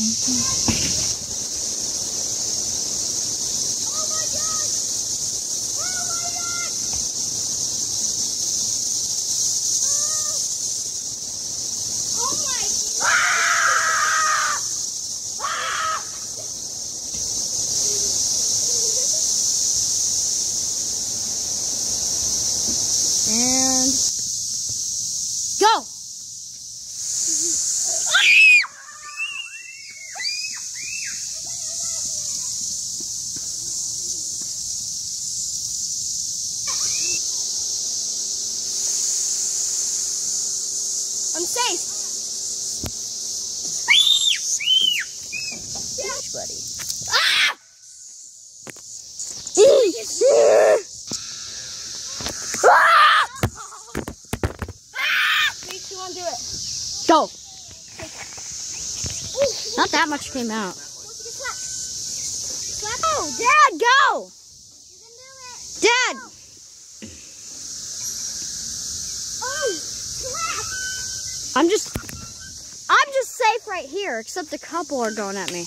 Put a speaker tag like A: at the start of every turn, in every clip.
A: And I'm safe. Yes, buddy. Ah! Ah!
B: Makes you want to do it.
A: Go. Not that much came out. Oh, Dad, go. Dad. I'm just, I'm just safe right here, except a couple are going at me.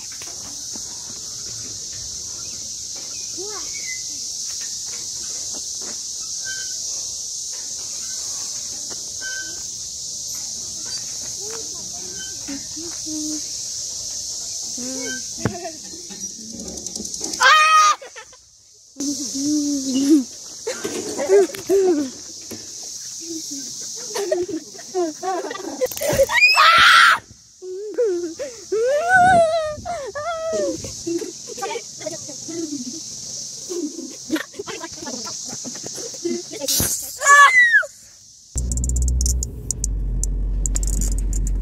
A: Ah!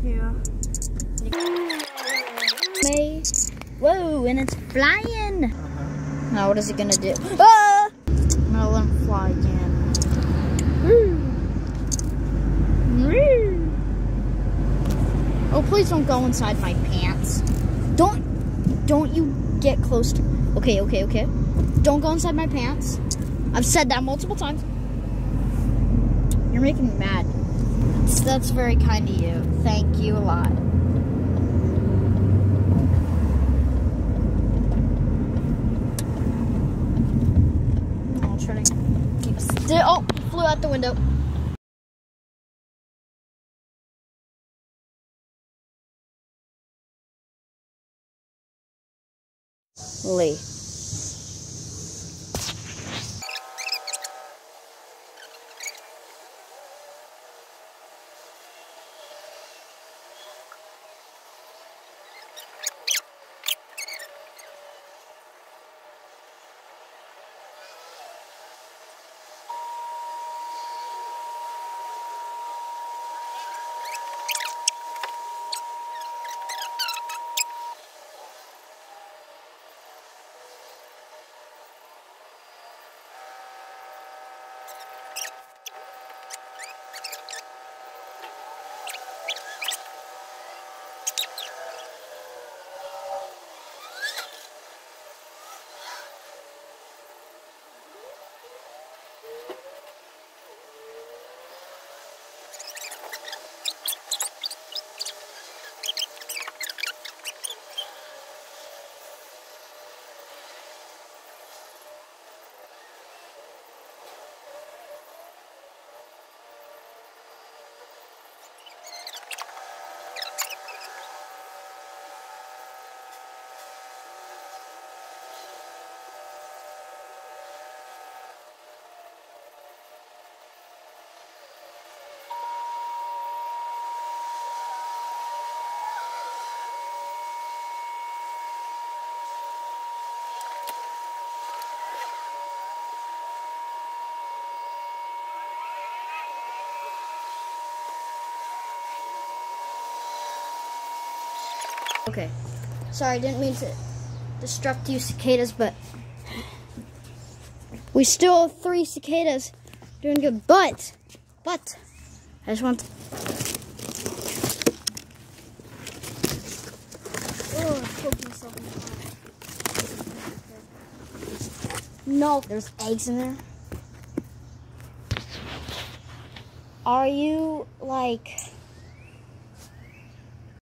B: Yeah.
A: May. Whoa, and it's flying. Now what is it gonna do? Ah! I'm gonna let him fly again. Oh, please don't go inside my pants. Don't, don't you get close to, okay, okay, okay. Don't go inside my pants. I've said that multiple times. You're making me mad. That's, that's very kind of you. Thank you a lot. I'll try to keep still. Oh, flew out the window. Lee. Okay. Sorry, I didn't mean to disrupt you cicadas, but we still have three cicadas doing good. But, but, I just want to.
B: Oh, I poked myself in the eye.
A: No, there's eggs in there. Are you like